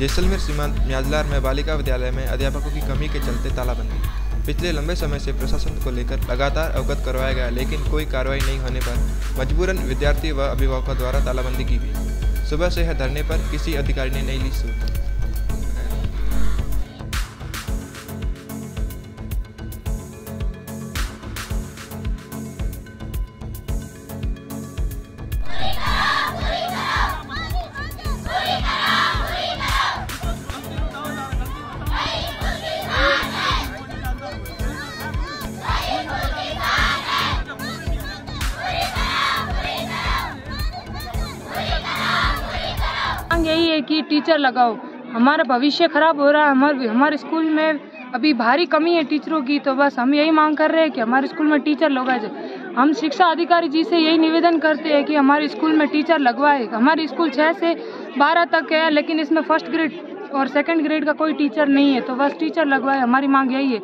जैसलमेर सीमांत म्याजलार में बालिका विद्यालय में अध्यापकों की कमी के चलते तालाबंदी। पिछले लंबे समय से प्रशासन को लेकर लगातार अवगत करवाया गया, लेकिन कोई कार्रवाई नहीं होने पर मजबूरन विद्यार्थी व अभिभावकों द्वारा तालाबंदी की गई। सुबह से है धरने पर किसी अधिकारी ने नहीं ली सूट मांग यही है कि टीचर लगाओ। हमारा भविष्य खराब हो रहा है, हमारे हमारे स्कूल में अभी भारी कमी है टीचरों की तो बस हम यही मांग कर रहे हैं कि हमारे स्कूल में टीचर लगाए हम शिक्षा अधिकारी जी से यही निवेदन करते हैं कि हमारे स्कूल में टीचर लगवाए। हमारे स्कूल छः से बारह तक है, लेकिन इसमें फ़र्स्ट ग्रेड और सेकंड ग्रेड का कोई टीचर नहीं है तो बस टीचर लगवाए। हमारी मांग यही है।